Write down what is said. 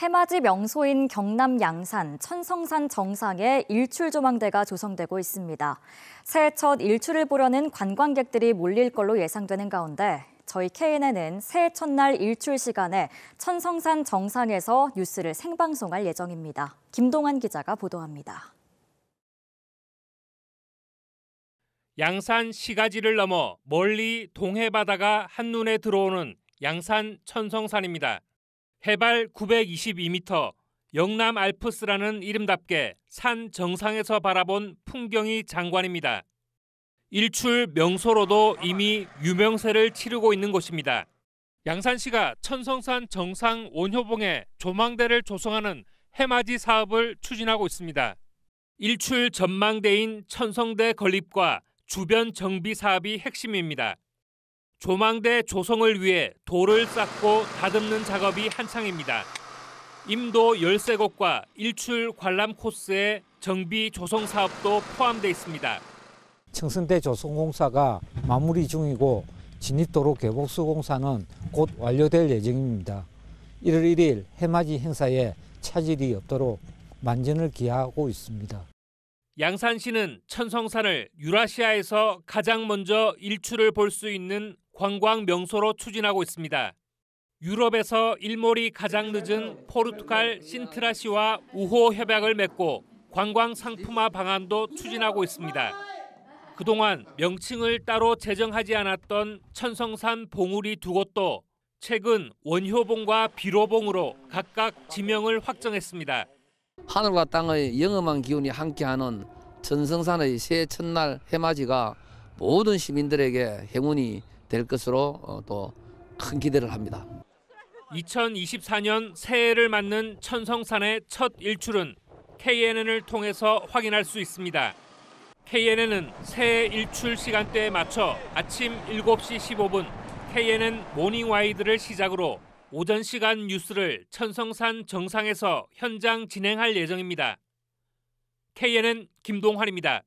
해맞이 명소인 경남 양산 천성산 정상에 일출 조망대가 조성되고 있습니다. 새해 첫 일출을 보려는 관광객들이 몰릴 걸로 예상되는 가운데 저희 KNN은 새해 첫날 일출 시간에 천성산 정상에서 뉴스를 생방송할 예정입니다. 김동환 기자가 보도합니다. 양산 시가지를 넘어 멀리 동해 바다가 한눈에 들어오는 양산 천성산입니다. 해발 922m, 영남 알프스라는 이름답게 산 정상에서 바라본 풍경이 장관입니다. 일출 명소로도 이미 유명세를 치르고 있는 곳입니다. 양산시가 천성산 정상 원효봉에 조망대를 조성하는 해맞이 사업을 추진하고 있습니다. 일출 전망대인 천성대 건립과 주변 정비 사업이 핵심입니다. 조망대 조성을 위해 돌을 쌓고 다듬는 작업이 한창입니다. 임도 13곳과 일출 관람 코스에 정비 조성 사업도 포함되어 있습니다. 청승대 조성공사가 마무리 중이고 진입도로 개복수 공사는 곧 완료될 예정입니다. 1월 1일 해맞이 행사에 차질이 없도록 만전을 기하고 있습니다. 양산시는 천성산을 유라시아에서 가장 먼저 일출을 볼 수 있는 관광 명소로 추진하고 있습니다. 유럽에서 일몰이 가장 늦은 포르투갈 신트라시와 우호 협약을 맺고 관광 상품화 방안도 추진하고 있습니다. 그동안 명칭을 따로 제정하지 않았던 천성산 봉우리 두 곳도 최근 원효봉과 비로봉으로 각각 지명을 확정했습니다. 하늘과 땅의 영험한 기운이 함께하는 천성산의 새해 첫날 해맞이가 모든 시민들에게 행운이 될 것으로 어, 또 큰 기대를 합니다. 2024년 새해를 맞는 천성산의 첫 일출은 KNN을 통해서 확인할 수 있습니다. KNN은 새해 일출 시간대에 맞춰 아침 7시 15분 KNN 모닝와이드를 시작으로 오전 시간 뉴스를 천성산 정상에서 현장 진행할 예정입니다. KNN 김동환입니다.